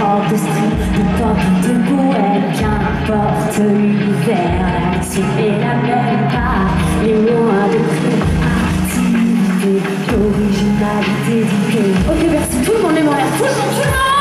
hors de style, n'importe de poème, qu'importe l'univers, l'action est la même pas, les loin de prix, activité, l'originalité du Ok, merci tout le monde, les mains tout le tout le monde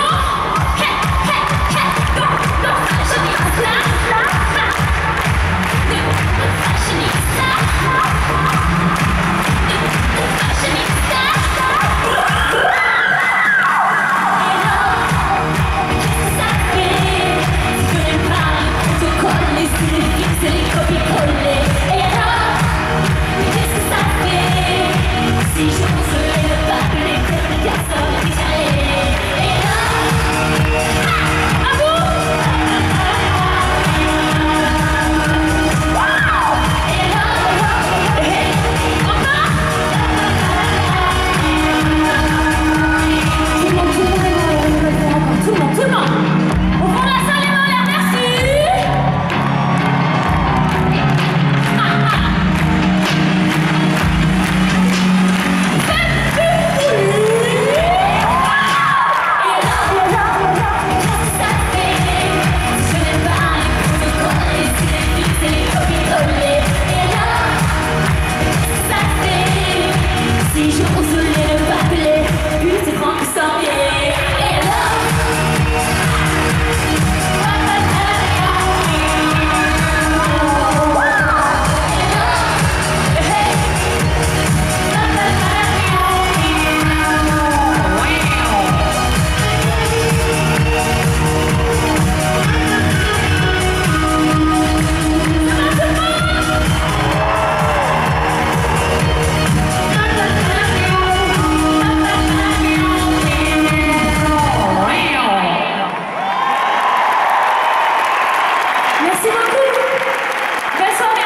Esse nome, pessoal